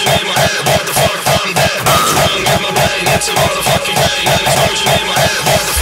Explosion in my head, what the fuck, I'm dead. What's wrong in my brain? it's a motherfucking thing, and it's motherfucking thing.